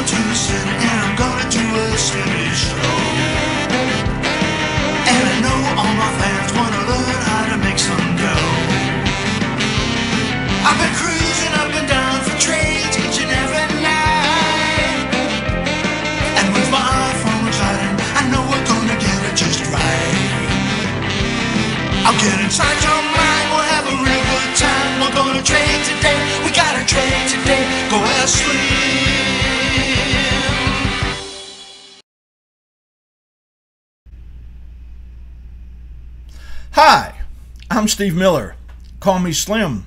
going to the city and I'm gonna do a steady show. And I know all my fans wanna learn how to make some dough. I've been cruising up and down for trades each and every night. And with my iPhone reclining, I know we're gonna get it just right. I'll get inside your mind, we'll have a real good time. We're gonna trade today, we gotta trade today. Go ask Slim. Hi, I'm Steve Miller. Call me Slim.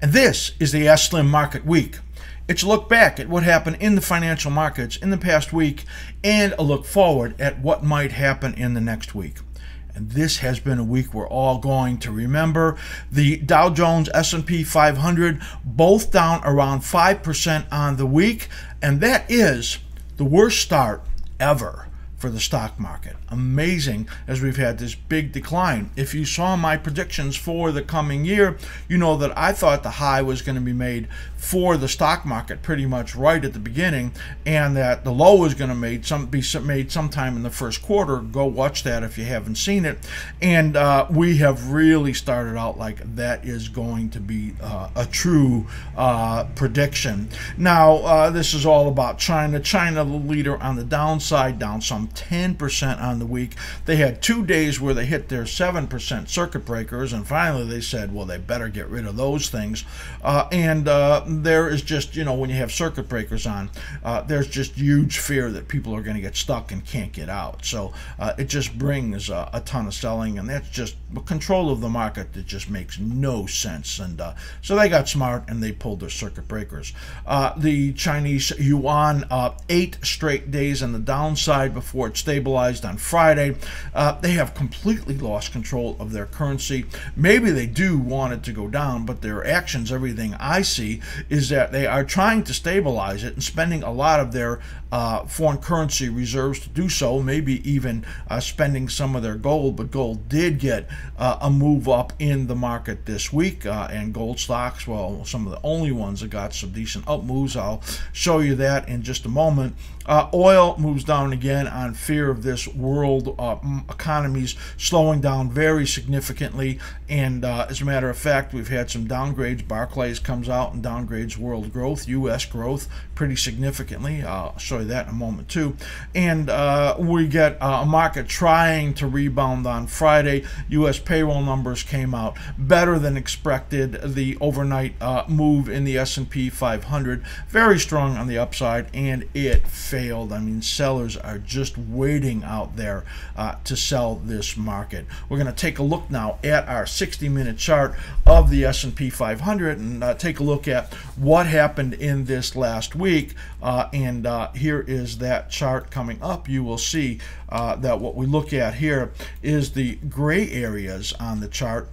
And this is the Ask Slim Market Week. It's a look back at what happened in the financial markets in the past week and a look forward at what might happen in the next week. And this has been a week we're all going to remember. The Dow Jones S&P 500 both down around 5% on the week, and that is the worst start ever for the stock market. Amazing as we've had this big decline. If you saw my predictions for the coming year, you know that I thought the high was going to be made for the stock market pretty much right at the beginning, and that the low is going to made some be made sometime in the first quarter. Go watch that if you haven't seen it. And uh, we have really started out like that is going to be uh, a true uh, prediction. Now uh, this is all about China. China, the leader on the downside, down some 10% on the week. They had two days where they hit their 7% circuit breakers, and finally they said, well, they better get rid of those things. Uh, and uh, there is just, you know, when you have circuit breakers on, uh, there's just huge fear that people are going to get stuck and can't get out. So uh, it just brings a ton of selling, and that's just control of the market that just makes no sense. And uh, so they got smart and they pulled their circuit breakers. Uh, the Chinese yuan, eight straight days on the downside before it stabilized on Friday. Uh, they have completely lost control of their currency. Maybe they do want it to go down, but their actions, everything I see, is that they are trying to stabilize it and spending a lot of their uh, foreign currency reserves to do so, maybe even uh, spending some of their gold. But gold did get uh, a move up in the market this week, uh, and gold stocks, well, some of the only ones that got some decent up moves. I'll show you that in just a moment. Uh, oil moves down again on fear of this world uh, economies slowing down very significantly. And as a matter of fact, we've had some downgrades. Barclays comes out and downgrades world growth, U.S. growth, pretty significantly. I'll show you that in a moment too. And uh, we get uh, a market trying to rebound on Friday. U.S. payroll numbers came out better than expected. The overnight uh, move in the S&P 500 very strong on the upside, and it failed. I mean, sellers are just waiting out there uh, to sell this market. We're going to take a look now at our 60-minute chart of the S&P 500 and uh, take a look at what happened in this last week. Uh, and is that chart coming up. You will see uh, that what we look at here is the gray areas on the chart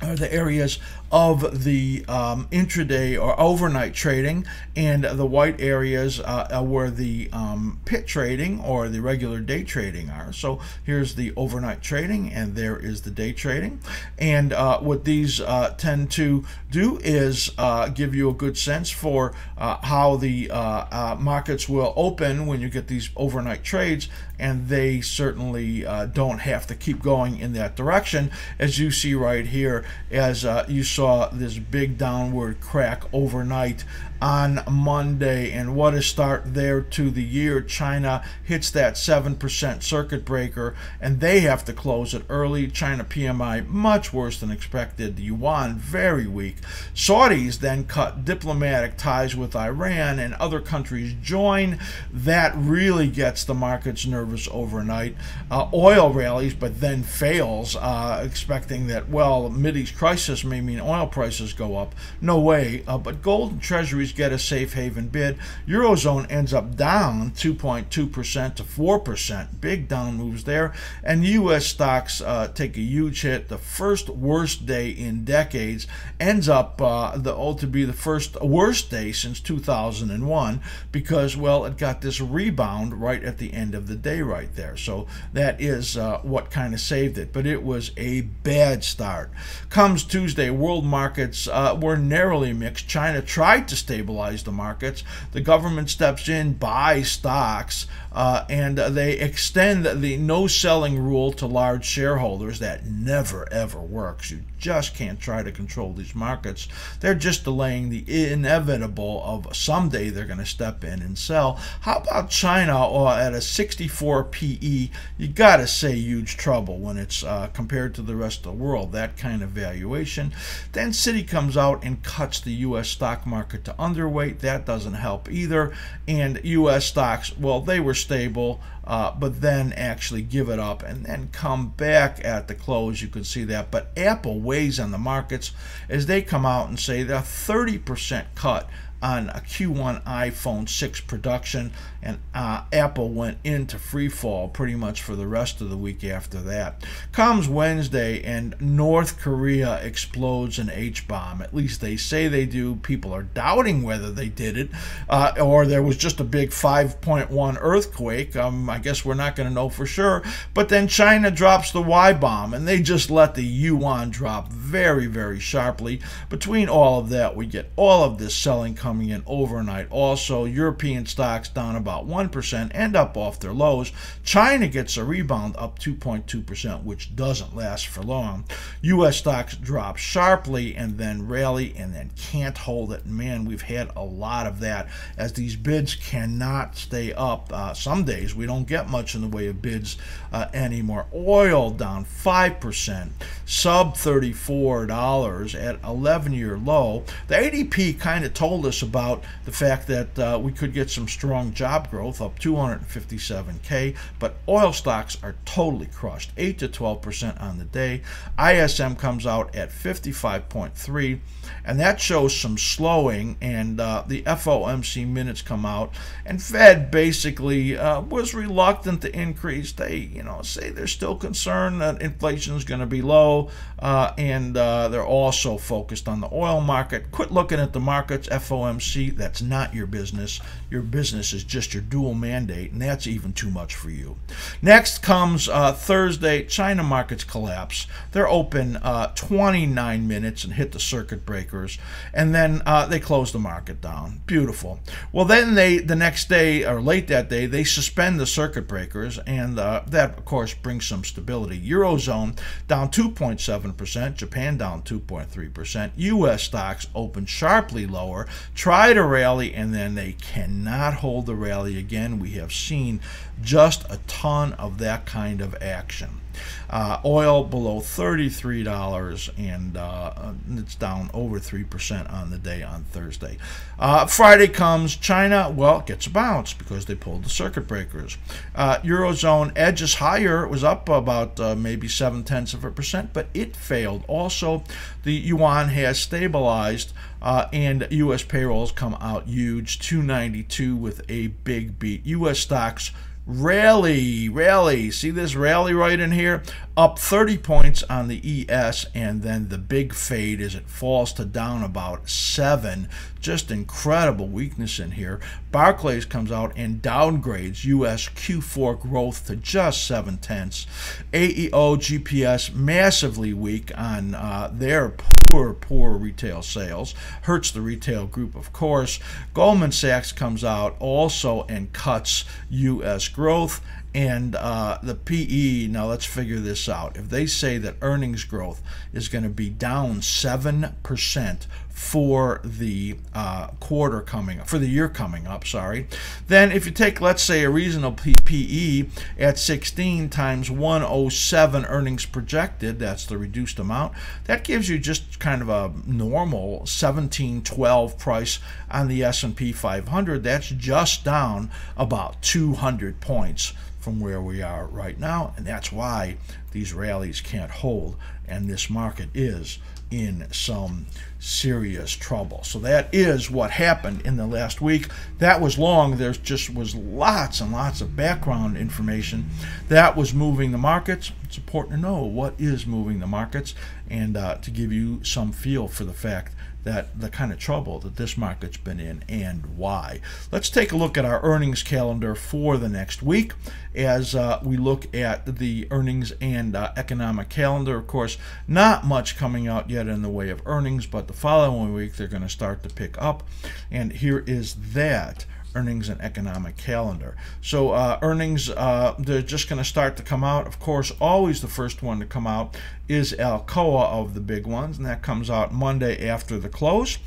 are the areas of the um, intraday or overnight trading, and the white areas uh, where the um, pit trading or the regular day trading are. So here's the overnight trading, and there is the day trading. And uh, what these uh, tend to do is uh, give you a good sense for uh, how the uh, markets will open when you get these overnight trades, and they certainly don't have to keep going in that direction, as you see right here, as you saw saw this big downward crack overnight on Monday. And what a start there to the year. China hits that 7% circuit breaker, and they have to close it early. China PMI much worse than expected. The yuan very weak. Saudis then cut diplomatic ties with Iran, and other countries join. That really gets the markets nervous overnight. Uh, oil rallies, but then fails, uh, expecting that, well, Mideast crisis may mean oil prices go up. No way. Uh, but gold and treasuries get a safe haven bid. Eurozone ends up down 2.2% to 4%. Big down moves there. And U.S. stocks uh, take a huge hit. The first worst day in decades ends up uh, the to be the first worst day since 2001 because well it got this rebound right at the end of the day right there. So that is uh, what kind of saved it. But it was a bad start. Comes Tuesday, world markets uh, were narrowly mixed. China tried to stabilize the markets. The government steps in, buys stocks, uh, and they extend the no selling rule to large shareholders. That never, ever works. You just can't try to control these markets. They're just delaying the inevitable of someday they're going to step in and sell. How about China or uh, at a 64 PE? You got to say huge trouble when it's uh, compared to the rest of the world. That kind of valuation. Then Citi comes out and cuts the U.S. stock market to underweight. That doesn't help either. And U.S. stocks, well, they were stable, uh, but then actually give it up and then come back at the close. You can see that. But Apple weighs on the markets as they come out and say they're 30% cut on a Q1 iPhone 6 production, and uh, Apple went into free fall pretty much for the rest of the week after that. Comes Wednesday, and North Korea explodes an H bomb. At least they say they do. People are doubting whether they did it, uh, or there was just a big 5.1 earthquake. Um, I guess we're not going to know for sure. But then China drops the Y bomb, and they just let the yuan drop very, very sharply. Between all of that, we get all of this selling coming in overnight. Also, European stocks down about 1%, and up off their lows. China gets a rebound up 2.2%, which doesn't last for long. U.S. stocks drop sharply and then rally and then can't hold it. Man, we've had a lot of that as these bids cannot stay up. Uh, some days we don't get much in the way of bids uh, anymore. Oil down 5%, sub $34 at 11 year low. The ADP kind of told us about the fact that uh, we could get some strong job growth up 257k, but oil stocks are totally crushed, 8 to 12% on the day. ISM comes out at 55.3, and that shows some slowing. And uh, the FOMC minutes come out, and Fed basically uh, was reluctant to increase. They, you know, say they're still concerned that inflation is going to be low, uh, and uh, they're also focused on the oil market. Quit looking at the markets. FOMC FOMC, that's not your business. Your business is just your dual mandate, and that's even too much for you. Next comes uh, Thursday. China markets collapse. They're open uh, 29 minutes and hit the circuit breakers, and then uh, they close the market down. Beautiful. Well, then they the next day or late that day they suspend the circuit breakers, and uh, that of course brings some stability. Eurozone down 2.7 percent. Japan down 2.3 percent. U.S. stocks open sharply lower try to rally and then they cannot hold the rally again. We have seen just a ton of that kind of action. Uh, oil below $33 and uh, it's down over 3% on the day on Thursday. Uh, Friday comes China, well, gets a bounce because they pulled the circuit breakers. Uh, Eurozone edges higher, it was up about uh, maybe 7 tenths of a percent, but it failed. Also, the yuan has stabilized uh, and U.S. payrolls come out huge 292 with a big beat. U.S. stocks Rally, rally. See this rally right in here? Up 30 points on the ES, and then the big fade as it falls to down about 7. Just incredible weakness in here. Barclays comes out and downgrades US Q4 growth to just 7 tenths. AEO GPS massively weak on uh, their poor, poor retail sales. Hurts the retail group, of course. Goldman Sachs comes out also and cuts US growth and uh, the PE, now let's figure this out. If they say that earnings growth is going to be down 7% for the uh, quarter coming up, for the year coming up, sorry, then if you take, let's say, a reasonable PE at 16 times 107 earnings projected, that's the reduced amount, that gives you just kind of a normal 1712 price on the S&P 500. That's just down about 200 points from where we are right now, and that's why these rallies can't hold, and this market is in some serious trouble. So that is what happened in the last week. That was long. There just was lots and lots of background information that was moving the markets. It's important to know what is moving the markets and uh, to give you some feel for the fact that the kind of trouble that this market's been in and why. Let's take a look at our earnings calendar for the next week as uh, we look at the earnings and uh, economic calendar. Of course, not much coming out yet in the way of earnings, but the following week they're going to start to pick up. And here is that earnings and economic calendar. So uh, earnings, uh, they're just going to start to come out. Of course, always the first one to come out is Alcoa of the big ones, and that comes out Monday after the close.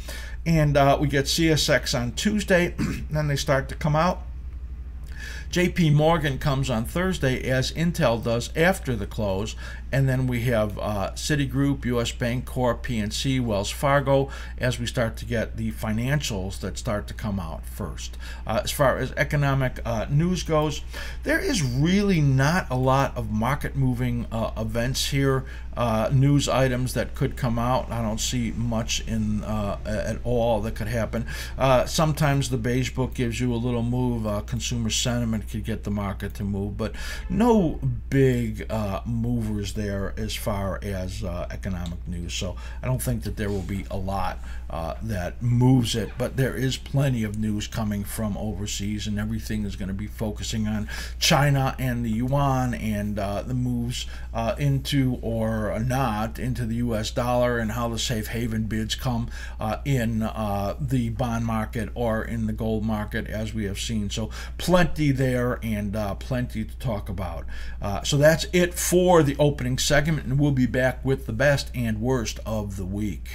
And uh, we get CSX on Tuesday, then they start to come out. JP Morgan comes on Thursday as Intel does after the close, and then we have uh, Citigroup, U.S. Bancorp, PNC, Wells Fargo as we start to get the financials that start to come out first. Uh, as far as economic uh, news goes, there is really not a lot of market moving uh, events here. Uh, news items that could come out. I don't see much in uh, at all that could happen. sometimes the beige book gives you a little move. consumer sentiment could get the market to move, but no big movers there there as far as uh, economic news. So I don't think that there will be a lot uh, that moves it, but there is plenty of news coming from overseas, and everything is going to be focusing on China and the yuan and uh, the moves uh, into or not into the U.S. dollar and how the safe haven bids come uh, in uh, the bond market or in the gold market, as we have seen. So plenty there and plenty to talk about. so that's it for the opening opening segment, and we'll be back with the best and worst of the week.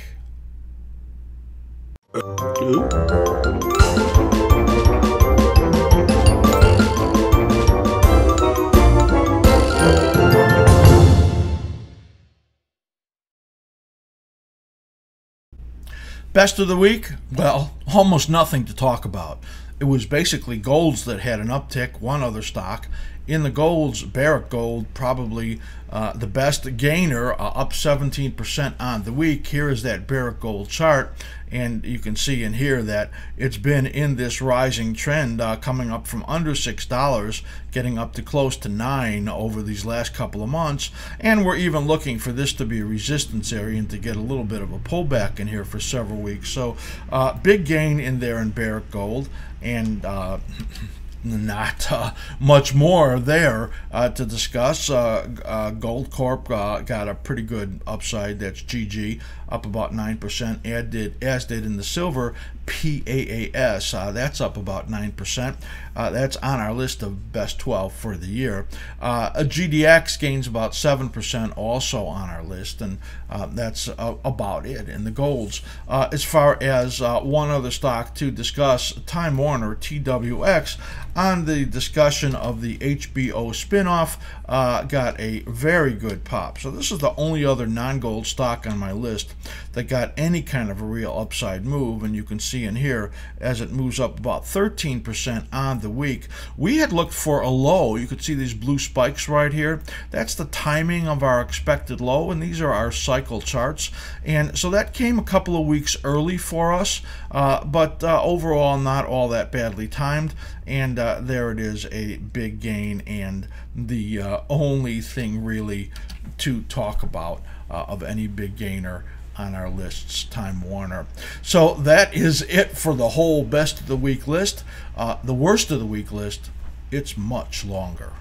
Best of the week? Well, almost nothing to talk about. It was basically golds that had an uptick, one other stock, in the golds, Barrick Gold probably uh, the best gainer, uh, up 17% on the week. Here is that Barrick Gold chart, and you can see in here that it's been in this rising trend, uh, coming up from under $6, getting up to close to 9 over these last couple of months, and we're even looking for this to be a resistance area and to get a little bit of a pullback in here for several weeks. So uh, big gain in there in Barrick Gold, and uh, not uh, much more there uh, to discuss. Uh, uh Goldcorp uh, got a pretty good upside. That's GG up about nine percent. As did as did in the silver PAAS. Uh, that's up about 9%. Uh, that's on our list of best 12 for the year. A GDX gains about 7% also on our list, and that's about it in the golds. As far as one other stock to discuss, Time Warner, TWX, on the discussion of the HBO spinoff, got a very good pop. So this is the only other non-gold stock on my list that got any kind of a real upside move, and you can see in here as it moves up about 13% on the week. We had looked for a low. You could see these blue spikes right here. That's the timing of our expected low, and these are our cycle charts. And so that came a couple of weeks early for us, uh, but uh, overall not all that badly timed. And uh, there it is, a big gain, and the uh, only thing really to talk about uh, of any big gainer on our lists, Time Warner. So that is it for the whole best of the week list. Uh, the worst of the week list, it's much longer.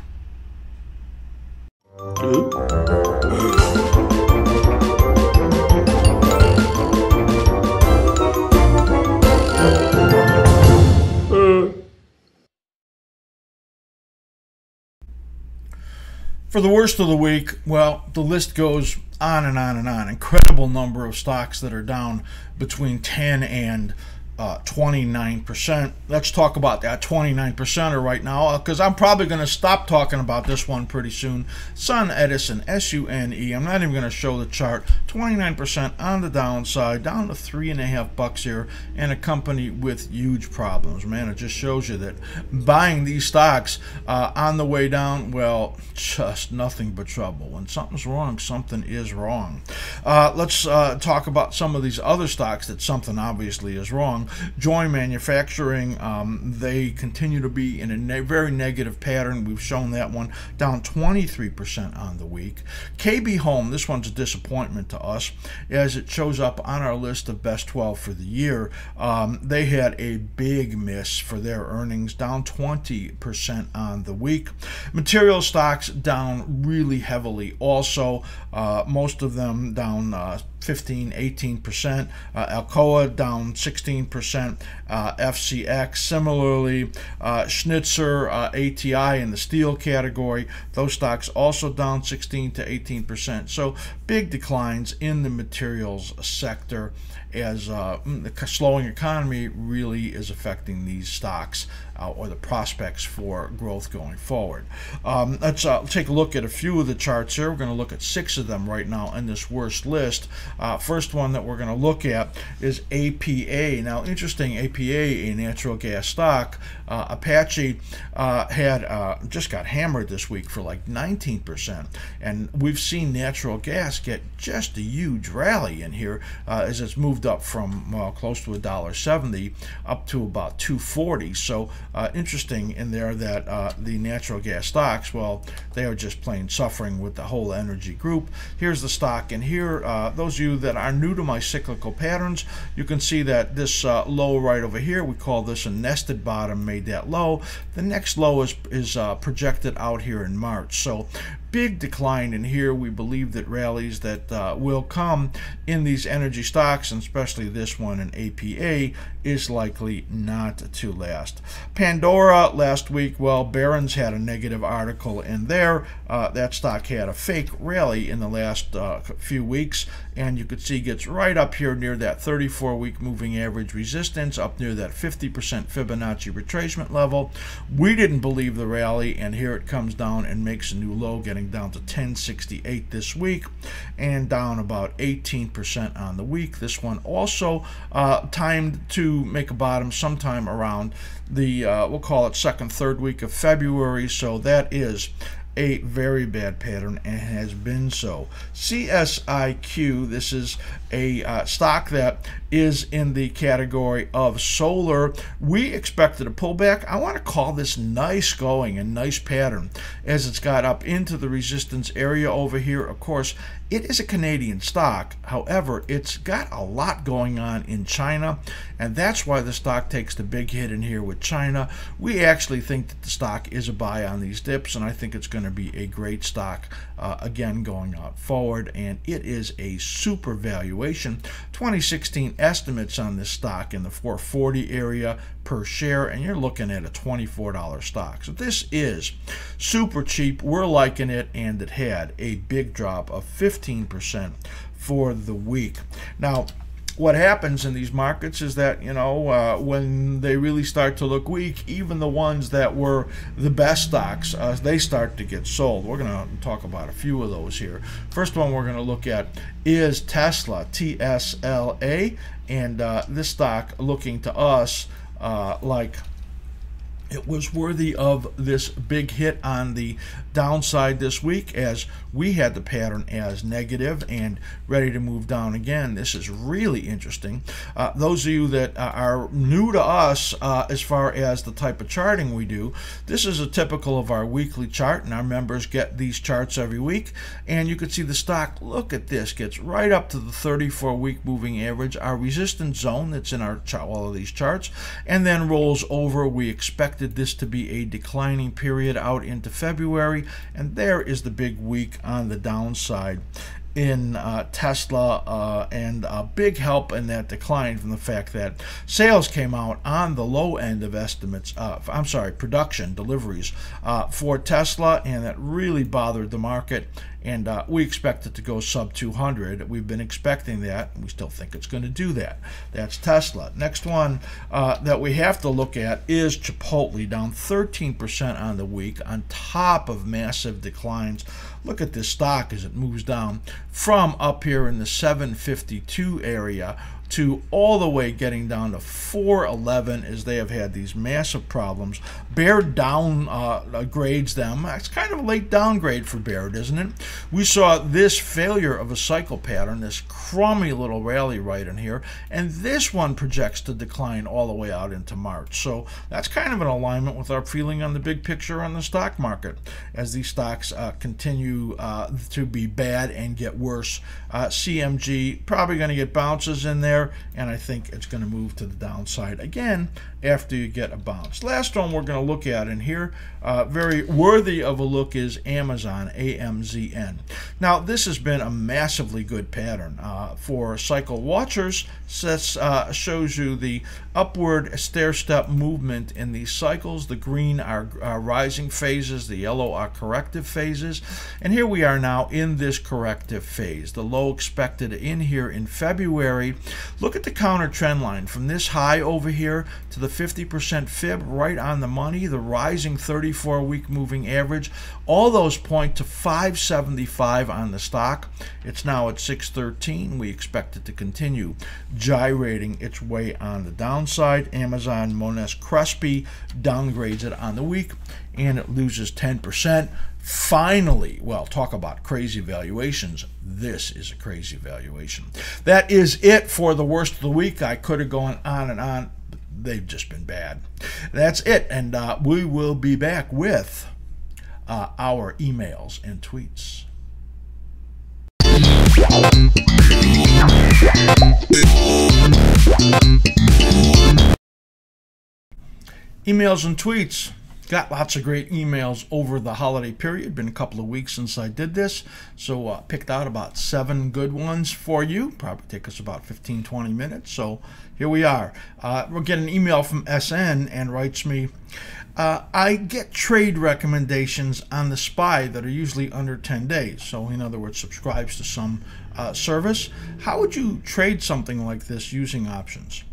For the worst of the week, well, the list goes on and on and on. Incredible number of stocks that are down between 10 and uh, 29%. Let's talk about that 29%er right now because uh, I'm probably going to stop talking about this one pretty soon. Sun Edison, S U N E. I'm not even going to show the chart. 29% on the downside, down to three and a half bucks here, and a company with huge problems. Man, it just shows you that buying these stocks uh, on the way down, well, just nothing but trouble. When something's wrong, something is wrong. Uh, let's uh, talk about some of these other stocks that something obviously is wrong. Joy Manufacturing, um, they continue to be in a ne- very negative pattern. We've shown that one down 23% on the week. KB Home, this one's a disappointment to us as it shows up on our list of best 12 for the year. Um, they had a big miss for their earnings, down 20% on the week. Material stocks down really heavily also, uh, most of them down uh, 15, 18%. Uh, Alcoa down 16%. Uh, FCX similarly. Uh, Schnitzer, uh, ATI in the steel category, those stocks also down 16 to 18%. So big declines in the materials sector as uh, mm, the slowing economy really is affecting these stocks uh, or the prospects for growth going forward. Um, let's uh, take a look at a few of the charts here. We're going to look at six of them right now in this worst list. Uh, first one that we're going to look at is APA. Now, interesting, APA, a natural gas stock. Uh, Apache uh, had uh, just got hammered this week for like 19%, and we've seen natural gas get just a huge rally in here as it's moved up from close to a dollar 70 up to about 240. So uh, interesting in there that uh, the natural gas stocks, well, they are just plain suffering with the whole energy group. Here's the stock, and here, uh, those of you that are new to my cyclical patterns, you can see that this uh, low right over here, we call this a nested bottom, made that low. The next low is, is uh, projected out here in March. So big decline in here. We believe that rallies that uh, will come in these energy stocks, and especially this one in APA, is likely not to last. Pandora last week, well, Barron's had a negative article in there. Uh, that stock had a fake rally in the last uh, few weeks, and you could see gets right up here near that 34 week moving average resistance, up near that 50% Fibonacci retracement level. We didn't believe the rally, and here it comes down and makes a new low, getting down to 1068 this week and down about 18% on the week. This one also uh, timed to make a bottom sometime around the, uh, we'll call it second, third week of February. So that is a very bad pattern and has been so. CSIQ, this is a uh, stock that is in the category of solar. We expected a pullback. I want to call this nice going and nice pattern as it's got up into the resistance area over here. Of course, it is a Canadian stock. However, it's got a lot going on in China, and that's why the stock takes the big hit in here with China. We actually think that the stock is a buy on these dips, and I think it's going to be a great stock uh, again going out forward, and it is a super valuation. 2016 estimates on this stock in the 440 area per share, and you're looking at a $24 stock. So this is super cheap. We're liking it, and it had a big drop of 15% for the week. Now, what happens in these markets is that you know uh, when they really start to look weak, even the ones that were the best stocks, uh, they start to get sold. We're going to talk about a few of those here. First one we're going to look at is Tesla, T S L A, and uh, this stock looking to us uh, like it was worthy of this big hit on the downside this week as we had the pattern as negative and ready to move down again. This is really interesting. Uh, those of you that uh, are new to us uh, as far as the type of charting we do, this is a typical of our weekly chart and our members get these charts every week and you can see the stock, look at this, gets right up to the 34 week moving average, our resistance zone that's in our all of these charts, and then rolls over. We expected this to be a declining period out into February and there is the big week on the downside in uh, Tesla uh, and a big help in that decline from the fact that sales came out on the low end of estimates. Uh, I'm sorry, production deliveries uh, for Tesla, and that really bothered the market and uh, we expect it to go sub 200. We've been expecting that. We still think it's going to do that. That's Tesla. Next one uh, that we have to look at is Chipotle, down 13% on the week, on top of massive declines. Look at this stock as it moves down from up here in the 752 area to all the way getting down to 411 as they have had these massive problems. Baird down uh, grades them. It's kind of a late downgrade for Baird, isn't it? We saw this failure of a cycle pattern, this crummy little rally right in here, and this one projects to decline all the way out into March. So that's kind of an alignment with our feeling on the big picture on the stock market as these stocks uh, continue uh, to be bad and get worse. Uh, CMG probably going to get bounces in there, and I think it's going to move to the downside again after you get a bounce. Last one we're going to look at in here, uh, very worthy of a look, is Amazon, AMZN. Now, this has been a massively good pattern uh, for cycle watchers. This uh, shows you the upward stair-step movement in these cycles. The green are, are rising phases, the yellow are corrective phases, and here we are now in this corrective phase. The low expected in here in February. Look at the counter trend line from this high over here to the 50% fib right on the money, the rising 34 week moving average. All those point to 575 on the stock. It's now at 613. We expect it to continue gyrating its way on the downside. Amazon Monness Crespi downgrades it on the week and it loses 10%. Finally, well, talk about crazy valuations. This is a crazy valuation. That is it for the worst of the week. I could have gone on and on. They've just been bad. That's it. And uh, we will be back with uh, our emails and tweets. Emails and tweets. Got lots of great emails over the holiday period. Been a couple of weeks since I did this, so uh, picked out about seven good ones for you. Probably take us about 15, 20 minutes. So here we are. Uh, we'll get an email from SN and writes me, uh, I get trade recommendations on the SPY that are usually under 10 days. So, in other words, subscribes to some uh, service. How would you trade something like this using options?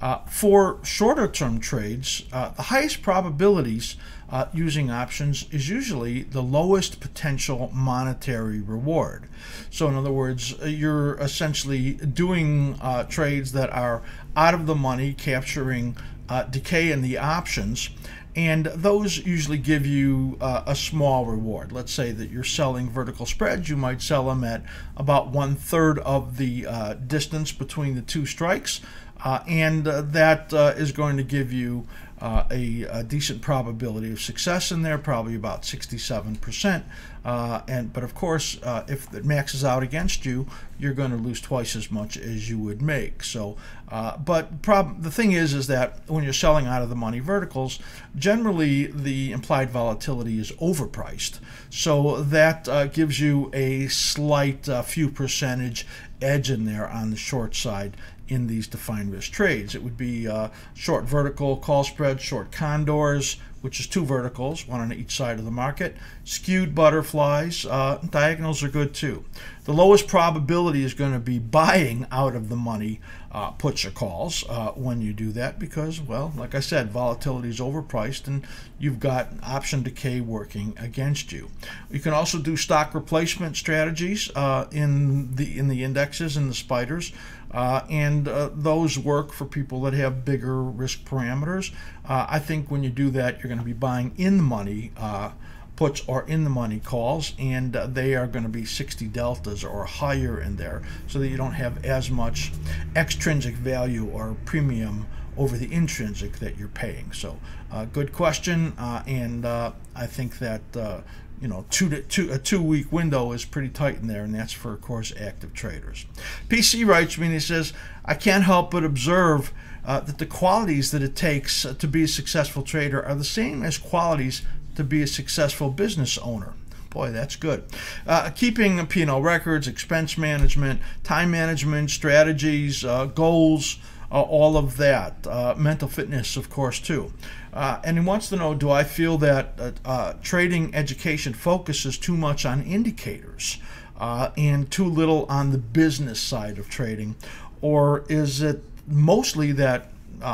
Uh, for shorter term trades, uh, the highest probabilities uh, using options is usually the lowest potential monetary reward. So, in other words, uh, you're essentially doing uh, trades that are out of the money, capturing uh, decay in the options. And those usually give you a small reward. Let's say that you're selling vertical spreads, you might sell them at about one third of the distance between the two strikes. Uh, and uh, that uh, is going to give you uh, a, a, decent probability of success in there, probably about 67%. Uh, and but of course, if it maxes out against you, you're going to lose twice as much as you would make. So, but prob- the thing is, is that when you're selling out of the money verticals, generally the implied volatility is overpriced. So that gives you a slight few percentage edge in there on the short side in these defined risk trades. It would be uh, short vertical call spread, short condors, which is two verticals, one on each side of the market. Skewed butterflies, uh, diagonals are good too. The lowest probability is going to be buying out of the money uh, puts or calls uh, when you do that because, well, like I said, volatility is overpriced and you've got option decay working against you. You can also do stock replacement strategies uh, in the in the indexes and the spiders. Uh, and uh, those work for people that have bigger risk parameters. Uh, I think when you do that, you're going to be buying in the money uh, puts or in the money calls, and uh, they are going to be 60 deltas or higher in there, so that you don't have as much extrinsic value or premium over the intrinsic that you're paying. So, uh, good question, and I think that you know, two to two, a two week window is pretty tight in there, and that's for, of course, active traders. PC writes me and he says, I can't help but observe uh, that the qualities that it takes to be a successful trader are the same as qualities to be a successful business owner. Boy, that's good. Uh, keeping P&L records, expense management, time management, strategies, uh, goals, uh, all of that. Uh, mental fitness, of course, too. Uh, and he wants to know do I feel that uh, uh, trading education focuses too much on indicators uh, and too little on the business side of trading? Or is it mostly that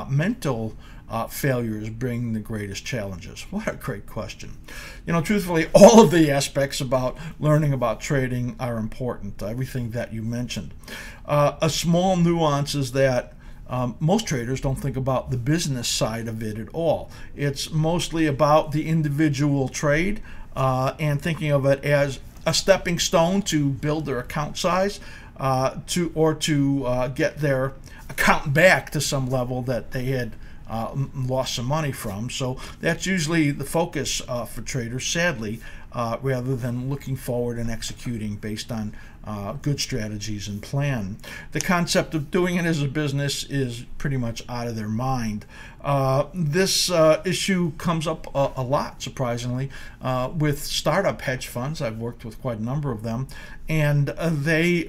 mental uh, failures bring the greatest challenges? What a great question. You know, truthfully, all of the aspects about learning about trading are important, everything that you mentioned. Uh, a small nuance is that um, most traders don't think about the business side of it at all. It's mostly about the individual trade uh, and thinking of it as a stepping stone to build their account size uh, to or to uh, get their account back to some level that they had uh, lost some money from. So that's usually the focus uh, for traders, sadly, uh, rather than looking forward and executing based on uh, good strategies and plan. The concept of doing it as a business is pretty much out of their mind. Uh, this uh, issue comes up a, a lot, surprisingly, uh, with startup hedge funds. I've worked with quite a number of them, and uh, they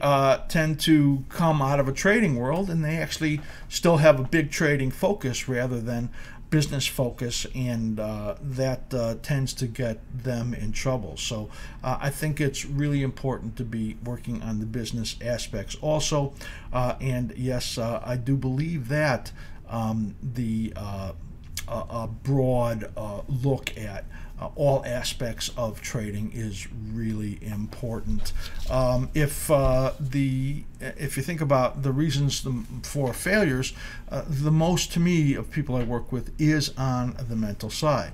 tend to come out of a trading world and they actually still have a big trading focus rather than business focus, and uh, that uh, tends to get them in trouble. So uh, I think it's really important to be working on the business aspects also. Uh, and yes, uh, I do believe that um, the uh, broad look at uh, all aspects of trading is really important. Um, if uh, the if you think about the reasons for failures, uh, the most to me of people I work with is on the mental side.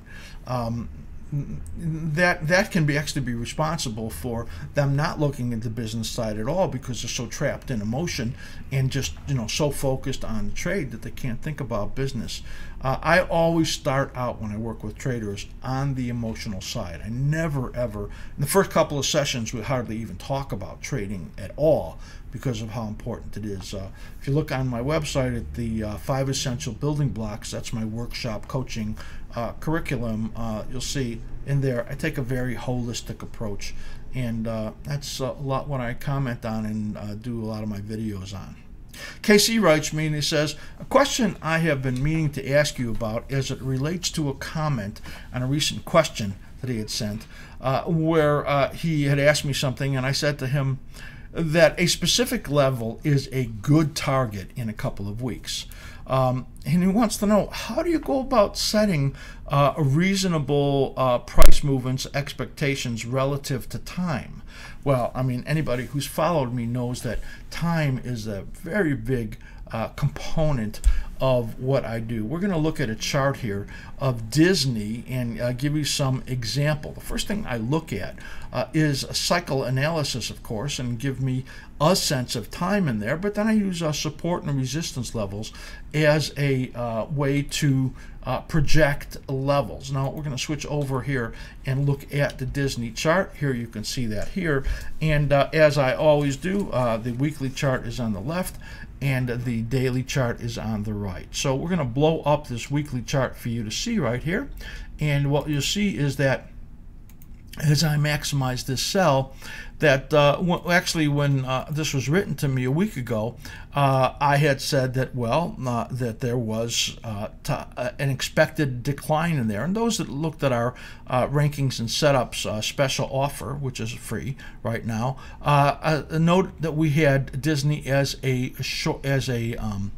Um, that that can be actually be responsible for them not looking at the business side at all because they're so trapped in emotion and just you know so focused on the trade that they can't think about business. Uh, I always start out when I work with traders on the emotional side. I never ever in the first couple of sessions we hardly even talk about trading at all because of how important it is. Uh, if you look on my website at the uh, five essential building blocks, that's my workshop coaching uh, curriculum, uh, you'll see in there I take a very holistic approach, and uh, that's a lot what I comment on and do a lot of my videos on. KC writes me and he says, A question I have been meaning to ask you about as it relates to a comment on a recent question that he had sent, uh, where uh, he had asked me something, and I said to him that a specific level is a good target in a couple of weeks. Um, and he wants to know how do you go about setting uh, reasonable uh, price movements expectations relative to time? Well, I mean, anybody who's followed me knows that time is a very big uh, component of what I do. We're going to look at a chart here of Disney and uh, give you some example. The first thing I look at uh, is a cycle analysis, of course, and give me a sense of time in there, but then I use uh, support and resistance levels as a uh, way to uh, project levels. Now we're going to switch over here and look at the Disney chart. Here you can see that here. And uh, as I always do, uh, the weekly chart is on the left and the daily chart is on the right. So we're going to blow up this weekly chart for you to see right here. And what you'll see is that as I maximize this sell, that uh, actually when uh, this was written to me a week ago, uh, I had said that well uh, that there was uh, uh, an expected decline in there, and those that looked at our rankings and setups special offer, which is free right now, note that we had Disney as a as a um,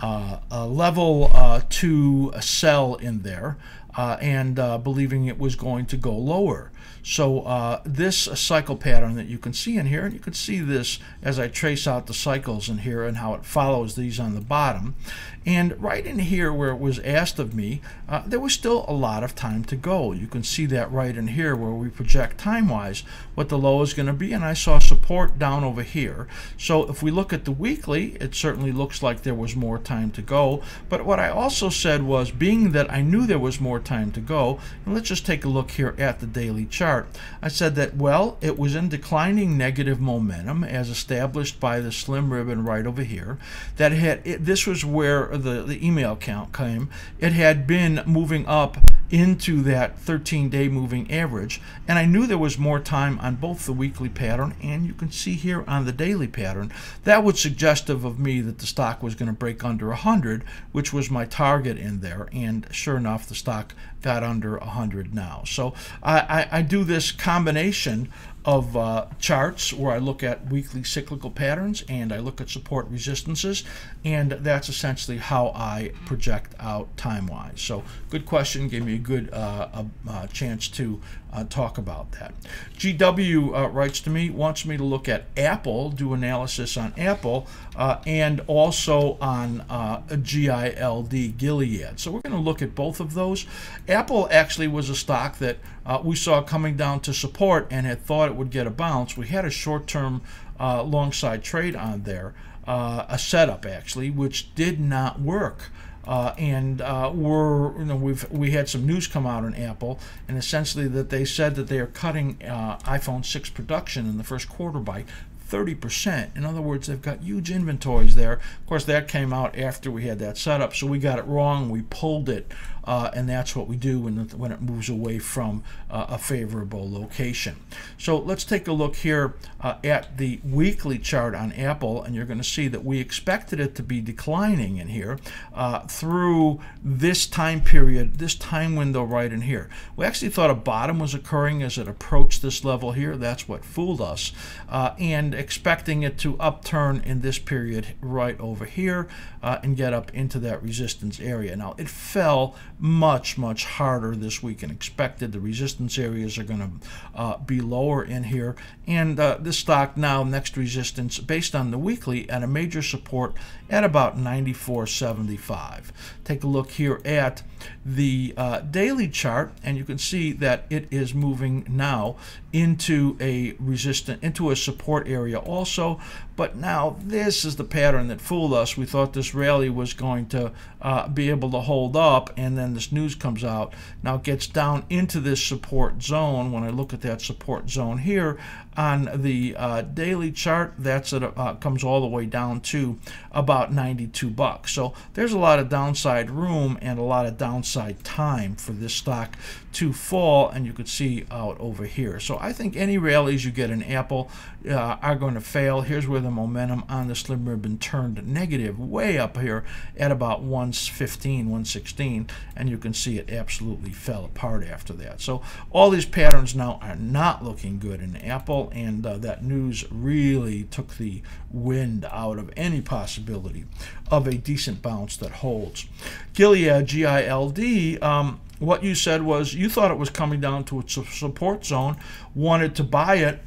a level to sell in there, and believing it was going to go lower. So uh, this cycle pattern that you can see in here, and you can see this as I trace out the cycles in here and how it follows these on the bottom. And right in here where it was asked of me, uh, there was still a lot of time to go. You can see that right in here where we project time-wise what the low is going to be, and I saw support down over here. So if we look at the weekly, it certainly looks like there was more time to go. But what I also said was, being that I knew there was more time to go, and let's just take a look here at the daily chart I said that, well, it was in declining negative momentum as established by the slim ribbon right over here. That had it, this was where the, the email count came. It had been moving up into that 13 day moving average. And I knew there was more time on both the weekly pattern and you can see here on the daily pattern. That was suggestive of me that the stock was going to break under 100, which was my target in there. And sure enough, the stock got under 100 now. So I, I, I do this combination of uh, charts where I look at weekly cyclical patterns and I look at support resistances, and that's essentially how I project out time wise. So, good question. Gave me a good uh, a, a chance to uh, talk about that. GW uh, writes to me, wants me to look at Apple, do analysis on Apple, uh, and also on uh, GILD, Gilead. So we're going to look at both of those. Apple actually was a stock that uh, we saw coming down to support and had thought it would get a bounce. We had a short term uh, long side trade on there, a setup actually, which did not work. Uh, and uh, we're you know we've we had some news come out on Apple, and essentially that they said that they are cutting uh, iPhone 6 production in the first quarter by 30%. In other words, they've got huge inventories there. Of course, that came out after we had that setup, so we got it wrong. We pulled it, uh, and that's what we do when, it, when it moves away from uh, a favorable location. So let's take a look here uh, at the weekly chart on Apple, and you're going to see that we expected it to be declining in here uh, through this time period, this time window right in here. We actually thought a bottom was occurring as it approached this level here. That's what fooled us. Uh, and expecting it to upturn in this period right over here uh, and get up into that resistance area. Now, it fell much, much harder this week than expected. The resistance areas are going to uh, be lower in here. And uh, this stock now, next resistance, based on the weekly, at a major support at about 94.75. Take a look here at the uh, daily chart, and you can see that it is moving now into a resistant, into a support area also. But now this is the pattern that fooled us. We thought this rally was going to uh, be able to hold up, and then this news comes out. Now it gets down into this support zone. When I look at that support zone here on the uh, daily chart, that's at, uh, comes all the way down to about 92 bucks. So there's a lot of downside room and a lot of downside time for this stock to fall, and you could see out over here. So I think any rallies you get in Apple uh, are going to fail. Here's where the momentum on the slim ribbon turned negative, way up here at about 115, 116, and you can see it absolutely fell apart after that. So all these patterns now are not looking good in Apple, and uh, that news really took the wind out of any possibility of a decent bounce that holds. Gilead, G-I-L-D, um, what you said was you thought it was coming down to its support zone, wanted to buy it.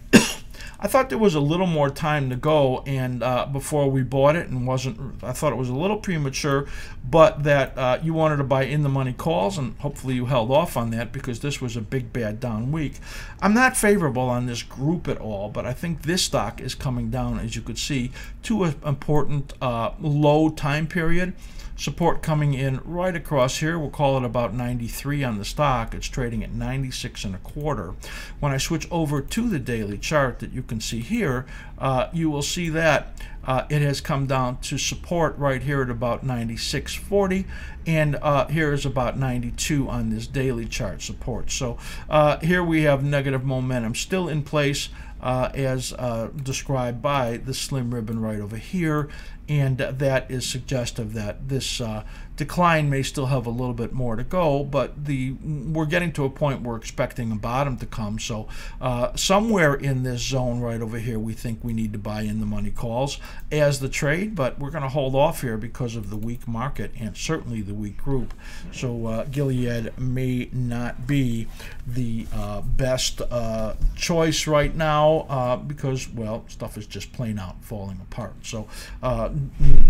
I thought there was a little more time to go, and uh, before we bought it, and wasn't. I thought it was a little premature, but that uh, you wanted to buy in the money calls, and hopefully you held off on that because this was a big bad down week. I'm not favorable on this group at all, but I think this stock is coming down, as you could see, to an important uh, low time period. Support coming in right across here. We'll call it about 93 on the stock. It's trading at 96 and a quarter. When I switch over to the daily chart that you can see here, uh, you will see that uh, it has come down to support right here at about 96.40 and uh, here is about 92 on this daily chart support so uh, here we have negative momentum still in place uh, as uh, described by the slim ribbon right over here and that is suggestive that this uh, decline may still have a little bit more to go, but the we're getting to a point we're expecting a bottom to come. So uh, somewhere in this zone right over here, we think we need to buy in the money calls as the trade, but we're going to hold off here because of the weak market and certainly the weak group. So uh, Gilead may not be the uh, best uh, choice right now uh, because, well, stuff is just plain out falling apart. So uh,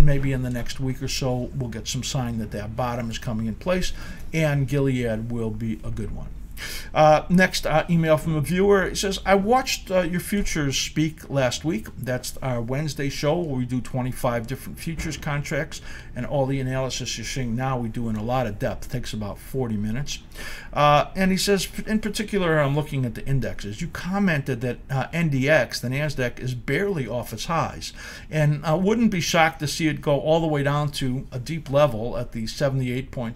maybe in the next week or so, we'll get some sign that that bottom is coming in place, and Gilead will be a good one. Uh, next uh, email from a viewer. It says, I watched uh, your FutureSpeak last week. That's our Wednesday show where we do 25 different futures contracts and all the analysis you're seeing now we do in a lot of depth. Takes about 40 minutes. Uh, and he says, in particular, I'm looking at the indexes. You commented that uh, NDX, the NASDAQ, is barely off its highs. And I wouldn't be shocked to see it go all the way down to a deep level at the 78.6%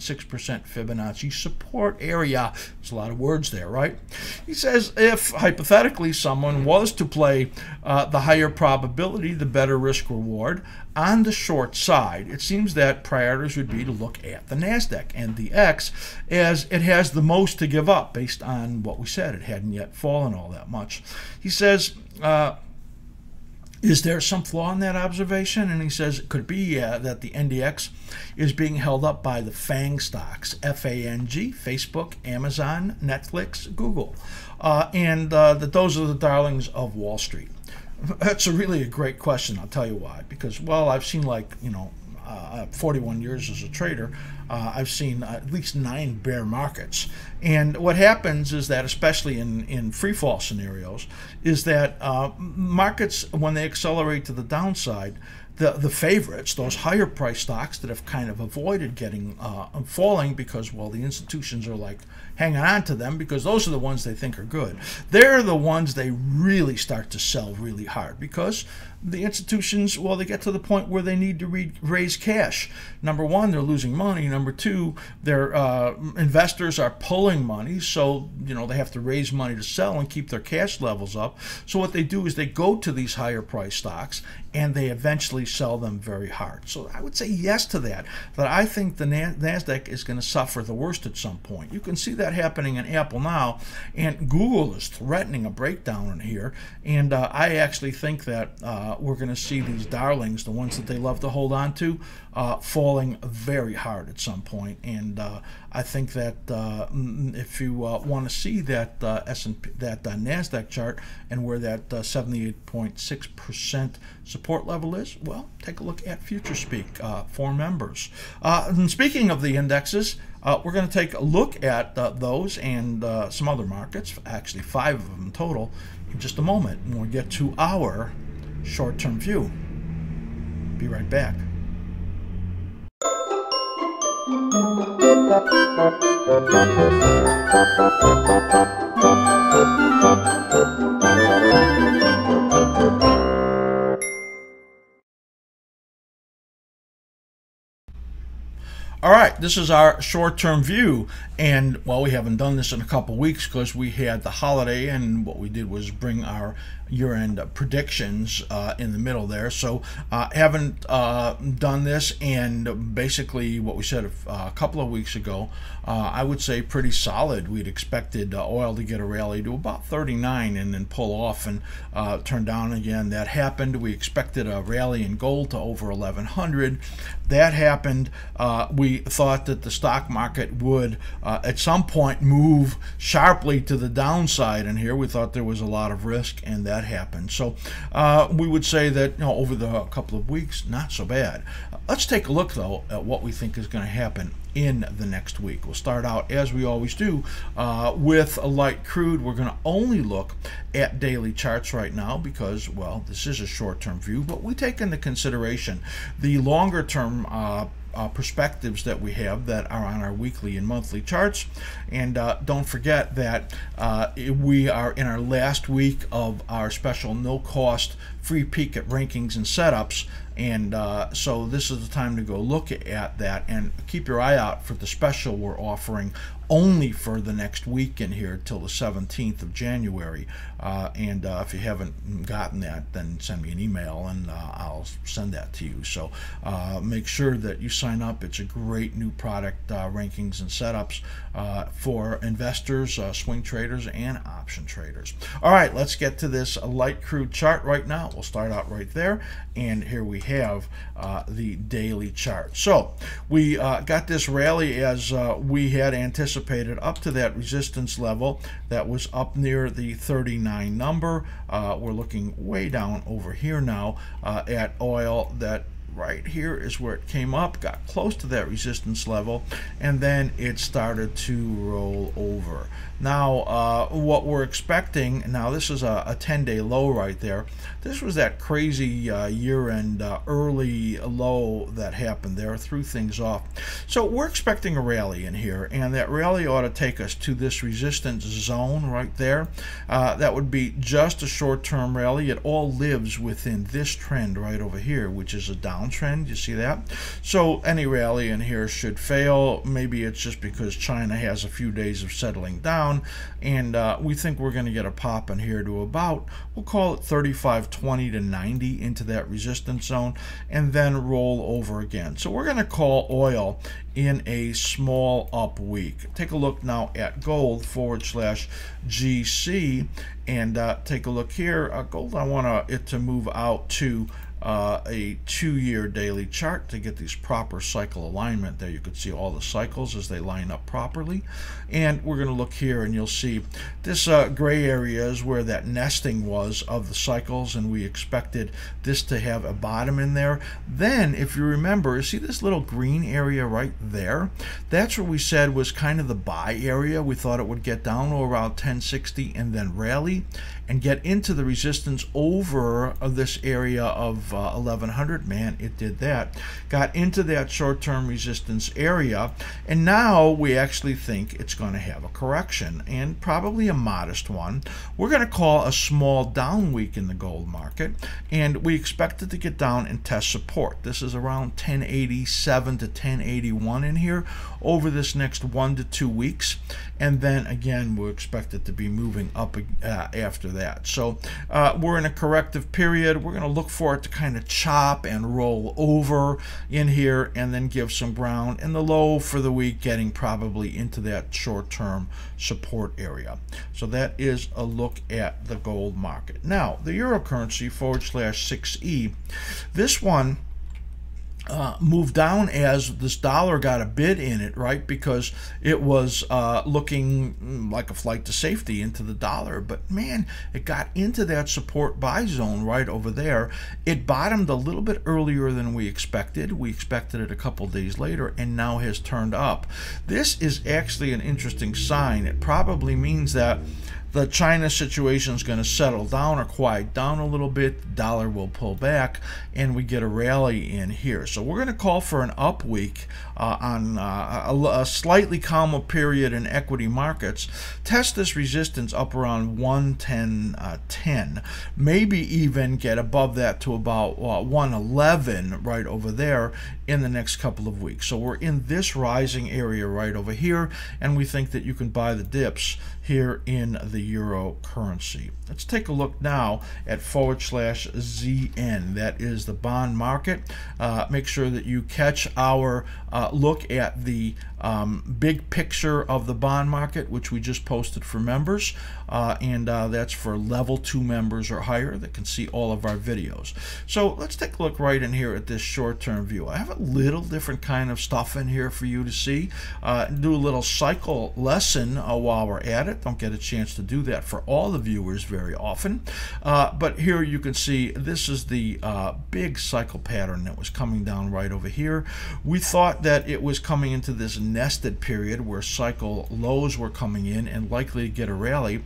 Fibonacci support area. There's a lot lot of words there, right? He says if hypothetically someone was to play uh, the higher probability, the better risk reward on the short side, it seems that priorities would be to look at the NASDAQ and the X as it has the most to give up based on what we said. It hadn't yet fallen all that much. He says, uh, is there some flaw in that observation? And he says it could be uh, that the NDX is being held up by the FANG stocks F A N G, Facebook, Amazon, Netflix, Google. Uh, and uh, that those are the darlings of Wall Street. That's a really a great question. I'll tell you why. Because, well, I've seen like, you know, uh, 41 years as a trader, uh, I've seen at least nine bear markets. And what happens is that, especially in, in free fall scenarios, is that uh, markets, when they accelerate to the downside, the, the favorites, those higher price stocks that have kind of avoided getting uh, falling because, well, the institutions are like hanging on to them because those are the ones they think are good. They're the ones they really start to sell really hard because the institutions, well, they get to the point where they need to re- raise cash. Number one, they're losing money. Number two, their uh, investors are pulling money, so you know they have to raise money to sell and keep their cash levels up. So what they do is they go to these higher price stocks and they eventually sell them very hard. So I would say yes to that. That I think the Nasdaq is going to suffer the worst at some point. You can see that happening in Apple now, and Google is threatening a breakdown in here. And uh, I actually think that. Uh, uh, we're going to see these darlings, the ones that they love to hold on to, uh, falling very hard at some point. And uh, I think that uh, if you uh, want to see that uh, S&P, that Nasdaq chart and where that 78.6% support level is, well, take a look at FutureSpeak for members. and speaking of the indexes. we're going to take a look at those and some other markets, actually five of them total, in just a moment when we get to our short-term view. Be right back. All right, this is our short-term view, and well, we haven't done this in a couple weeks because we had the holiday, and what we did was bring our year-end predictions uh, in the middle there. So uh, haven't uh, done this, and basically what we said a, a couple of weeks ago, uh, I would say pretty solid. We'd expected uh, oil to get a rally to about 39 and then pull off and uh, turn down again. That happened. We expected a rally in gold to over 1100. That happened. we thought that the stock market would uh, at some point move sharply to the downside. And here we thought there was a lot of risk, and that happened. So uh, we would say that you know, over the couple of weeks, not so bad. Let's take a look, though, at what we think is going to happen in the next week. We'll start out, as we always do, uh, with a light crude. We're going to only look at daily charts right now because, well, this is a short term view, but we take into consideration the longer term uh, uh, perspectives that we have that are on our weekly and monthly charts. And uh, don't forget that uh, we are in our last week of our special no cost free peek at rankings and setups. And uh, so this is the time to go look at that and keep your eye out for the special we're offering only for the next week in here till the 17th of January. Uh, and uh, if you haven't gotten that, then send me an email and uh, I'll send that to you. So uh, make sure that you sign up. It's a great new product, uh, rankings and setups uh, for investors, swing traders, and option traders. All right, let's get to this light crude chart right now. We'll start out right there. And here we have the daily chart. So we got this rally as we had anticipated up to that resistance level that was up near the 39 number. Uh, we're looking way down over here now uh, at oil that right here is where it came up, got close to that resistance level, and then it started to roll over. Now, uh, what we're expecting, now this is a 10-day low right there. This was that crazy uh, year-end uh, early low that happened there, threw things off. So we're expecting a rally in here, and that rally ought to take us to this resistance zone right there. Uh, that would be just a short-term rally. It all lives within this trend right over here, which is a downtrend. You see that? So any rally in here should fail. Maybe it's just because China has a few days of settling down, and uh, we think we're going to get a pop in here to about, we'll call it 35.20 to 90 into that resistance zone, and then roll over again. So we're going to call oil in a small up week. Take a look now at gold forward slash GC and uh, take a look here. Uh, gold, I want it to move out to uh, a two-year daily chart to get these proper cycle alignment. There you can see all the cycles as they line up properly. And we're going to look here and you'll see this uh, gray area is where that nesting was of the cycles and we expected this to have a bottom in there. Then if you remember see this little green area right there? That's what we said was kind of the buy area. We thought it would get down to around 1060 and then rally and get into the resistance over this area of uh, 1100 man it did that. Got into that short-term resistance area and now we actually think it's going to have a correction and probably a modest one. We're going to call a small down week in the gold market and we expect it to get down and test support. This is around 1087 to 1081 in here over this next one to two weeks. And then again we expect it to be moving up uh, after that. So uh, we're in a corrective period. We're going to look for it to kind of chop and roll over in here and then give some ground and the low for the week getting probably into that short-term support area. So that is a look at the gold market. Now the euro currency forward slash 6e this one uh, moved down as this dollar got a bid in it, right? Because it was uh, looking like a flight to safety into the dollar. But man, it got into that support buy zone right over there. It bottomed a little bit earlier than we expected. We expected it a couple days later and now has turned up. This is actually an interesting sign. It probably means that the China situation is going to settle down or quiet down a little bit. Dollar will pull back, and we get a rally in here. So we're going to call for an up week uh, on uh, a, a, slightly calmer period in equity markets. Test this resistance up around 110.10. Uh, 10. Maybe even get above that to about uh, 111 right over there in the next couple of weeks. So we're in this rising area right over here, and we think that you can buy the dips here in the euro currency. Let's take a look now at forward slash ZN. That is the bond market. Uh, make sure that you catch our uh, look at the um, big picture of the bond market, which we just posted for members, uh, and uh, that's for level two members or higher that can see all of our videos. So let's take a look right in here at this short-term view. I have a little different kind of stuff in here for you to see. Uh, do a little cycle lesson uh, while we're at it. Don't get a chance to do that for all the viewers very often. Uh, but here you can see this is the uh, big cycle pattern that was coming down right over here. We thought that it was coming into this nested period where cycle lows were coming in and likely to get a rally.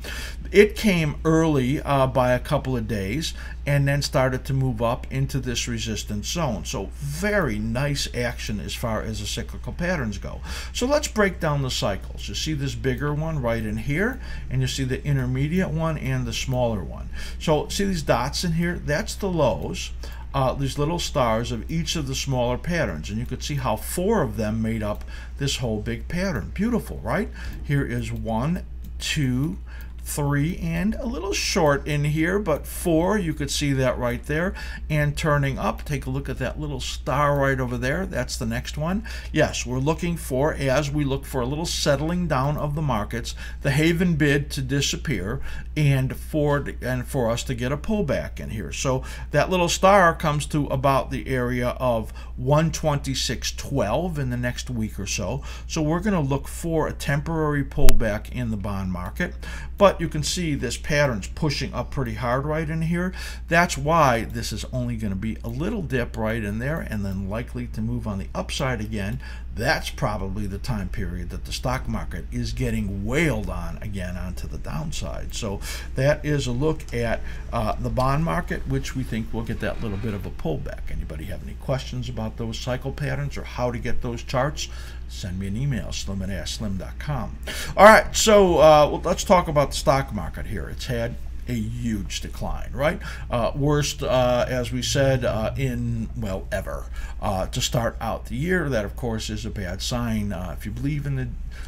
It came early uh, by a couple of days and then started to move up into this resistance zone. So very nice action as far as the cyclical patterns go. So let's break down the cycles. You see this bigger one right in here, and you see the intermediate one and the smaller one. So see these dots in here? That's the lows uh, these little stars of each of the smaller patterns. And you could see how four of them made up this whole big pattern. Beautiful, right? Here is one, two, three and a little short in here but four you could see that right there. And turning up take a look at that little star right over there. That's the next one. Yes we're looking for as we look for a little settling down of the markets the haven bid to disappear and for and for us to get a pullback in here. So that little star comes to about the area of 126.12 in the next week or so. So we're going to look for a temporary pullback in the bond market. But but you can see this pattern's pushing up pretty hard right in here. That's why this is only going to be a little dip right in there and then likely to move on the upside again. That's probably the time period that the stock market is getting wailed on again onto the downside. So that is a look at uh, the bond market, which we think will get that little bit of a pullback. Anybody have any questions about those cycle patterns or how to get those charts? Send me an email, slim at slim.com. All right, so uh, let's talk about the stock market here. It's had a huge decline, right? Uh, worst, uh, as we said, uh, in, well, ever. Uh, to start out the year, that of course is a bad sign. Uh, if you believe in the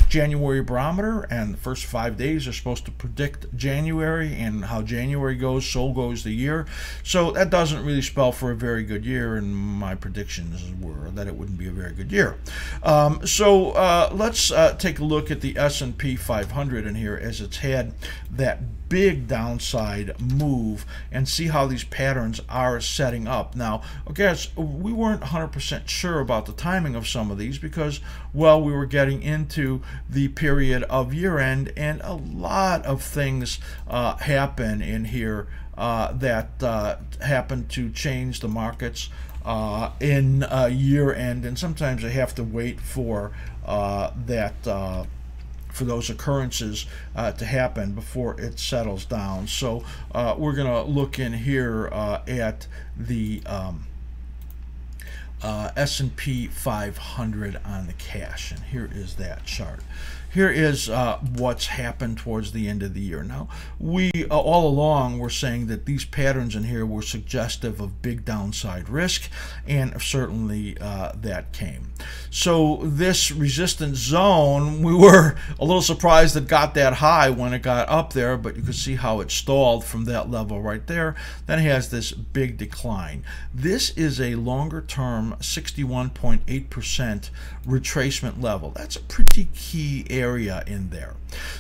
January barometer and the first five days are supposed to predict January and how January goes, so goes the year. So that doesn't really spell for a very good year, and my predictions were that it wouldn't be a very good year. Um, so uh, let's take a look at the S&P 500 in here as it's had that big downside move and see how these patterns are setting up. Now, okay, we weren't 100% sure about the timing of some of these because, well, we were getting into the period of year end and a lot of things uh, happen in here uh, that uh, happen to change the markets. Uh, in year end, and sometimes I have to wait for uh, that uh, for those occurrences uh, to happen before it settles down. So uh, we're going to look in here uh, at the um, uh, S&P 500 on the cash, and here is that chart here is uh, what's happened towards the end of the year. Now, we uh, all along were saying that these patterns in here were suggestive of big downside risk, and certainly uh, that came. So this resistance zone, we were a little surprised it got that high when it got up there, but you can see how it stalled from that level right there. Then it has this big decline. This is a longer term 61.8% retracement level. That's a pretty key area area in there.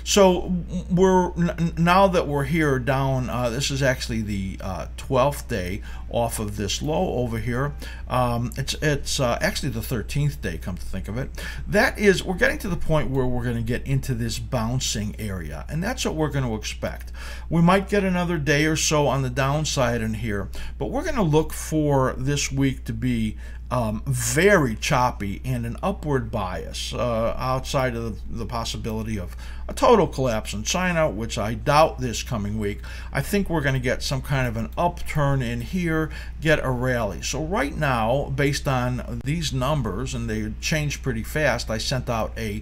So we're now that we're here down, uh, this is actually the uh, 12th day off of this low over here. Um, it's it's uh, actually the 13th day, come to think of it. That is, we're getting to the point where we're going to get into this bouncing area, and that's what we're going to expect. We might get another day or so on the downside in here, but we're going to look for this week to be um, very choppy and an upward bias uh, outside of the, the, possibility of a total collapse in China, which I doubt this coming week. I think we're going to get some kind of an upturn in here, get a rally. So right now, based on these numbers, and they change pretty fast, I sent out a,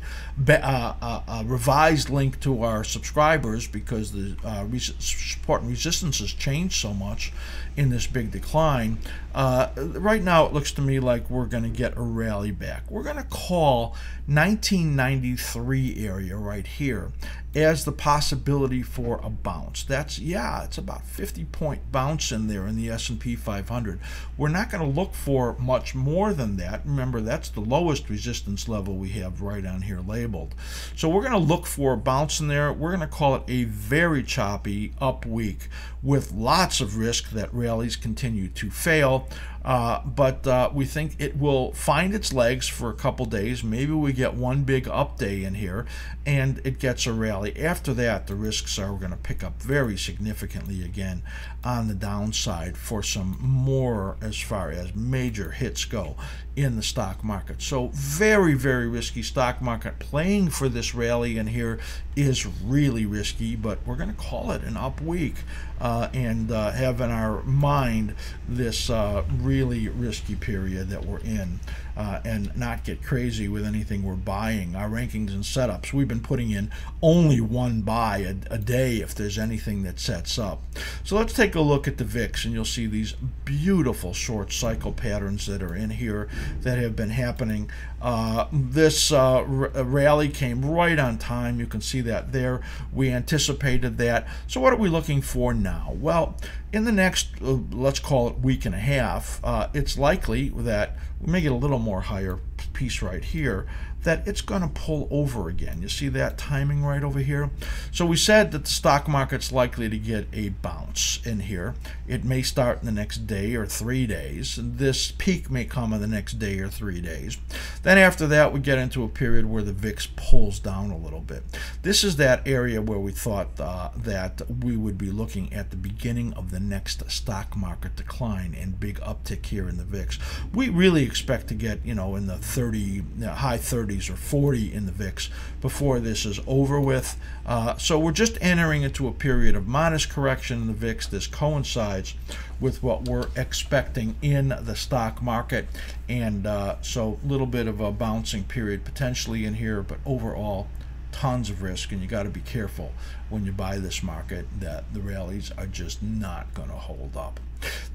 uh, a, revised link to our subscribers because the uh, support and resistance has changed so much in this big decline. Uh, right now, it looks to me like we're going to get a rally back. We're going to call 1993 area right here as the possibility for a bounce. That's yeah, it's about 50 point bounce in there in the S&P 500. We're not going to look for much more than that. Remember, that's the lowest resistance level we have right on here labeled. So we're going to look for a bounce in there. We're going to call it a very choppy up week with lots of risk that rallies continue to fail. Uh, but uh, we think it will find its legs for a couple days. Maybe we get one big up day in here and it gets a rally. After that, the risks are going to pick up very significantly again on the downside for some more as far as major hits go in the stock market. So very, very risky stock market. Playing for this rally in here is really risky, but we're going to call it an up week uh, and uh, have in our mind this uh, really risky period that we're in uh, and not get crazy with anything we're buying. Our rankings and setups, we've been putting in only one buy a, a day if there's anything that sets up. So let's take a look at the VIX and you'll see these beautiful short cycle patterns that are in here that have been happening. Uh, this uh, rally came right on time. You can see that there. We anticipated that. So what are we looking for now? Well, in the next, uh, let's call it week and a half, uh, it's likely that we may get a little more higher piece right here that it's going to pull over again. You see that timing right over here? So we said that the stock market's likely to get a bounce in here. It may start in the next day or three days. This peak may come in the next day or three days. Then after that, we get into a period where the VIX pulls down a little bit. This is that area where we thought uh, that we would be looking at the beginning of the next stock market decline and big uptick here in the VIX. We really expect to get, you know, in the 30, high 30s 30s or 40 in the VIX before this is over with. Uh, so we're just entering into a period of modest correction in the VIX. This coincides with what we're expecting in the stock market. And uh, so a little bit of a bouncing period potentially in here, but overall tons of risk and you got to be careful when you buy this market that the rallies are just not going to hold up.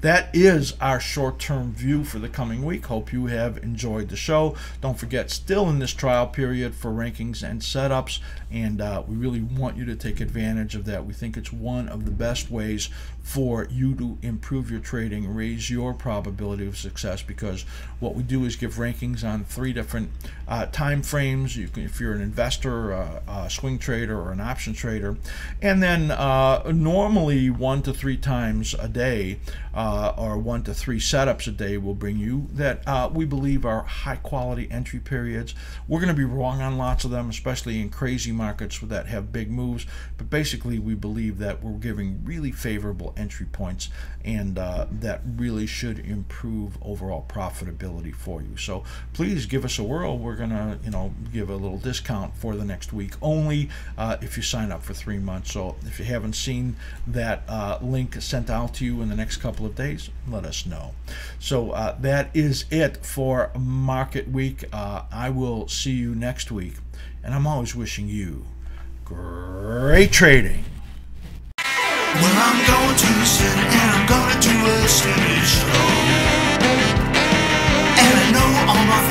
That is our short term view for the coming week. Hope you have enjoyed the show. Don't forget, still in this trial period for rankings and setups, and uh, we really want you to take advantage of that. We think it's one of the best ways for you to improve your trading, raise your probability of success, because what we do is give rankings on three different uh, time frames. You can, if you're an investor, uh, a swing trader, or an option trader, and then uh, normally one to three times a day uh, or one to three setups a day will bring you that uh, we believe are high quality entry periods. We're going to be wrong on lots of them, especially in crazy markets that have big moves. But basically, we believe that we're giving really favorable entry points, and uh, that really should improve overall profitability for you. So please give us a whirl. We're going to, you know, give a little discount for the next week only uh, if you sign up for three months. So if you haven't seen that uh, link sent out to you in the next couple of days, let us know. So uh, that is it for Market Week. Uh, I will see you next week. And I'm always wishing you great trading. Well, I'm going to the city and I'm going to do a city show. And I know all my